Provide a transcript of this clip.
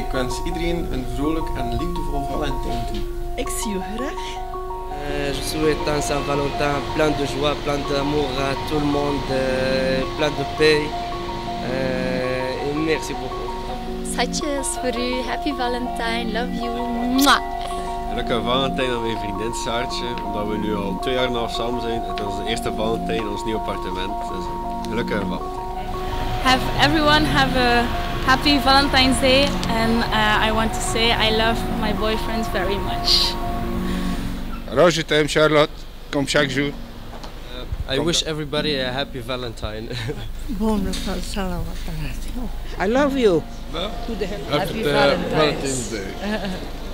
Ik wens iedereen een vrolijk en liefdevol Valentijn toe. Ik zie u graag. Euh, je souhaite un Saint-Valentin plein de joie, plein d'amour à tout le monde, euh, plein de paix. Euh, et merci beaucoup. Schatjes, voor u. Happy Valentine. Love you. Mwah. Gelukkige Valentijn aan mijn vriendin Saartje, omdat we nu al twee jaar en een half samen zijn. Het is onze eerste Valentijn in ons nieuwe appartement. Dus gelukkige Valentijn. Have everyone have a happy Valentine's Day, and uh, I want to say I love my boyfriend very much. Alors je t'aime Charlotte, comme chaque jour. I wish everybody a happy Valentine. Buon Salawat. I love you. Happy Valentine's Day.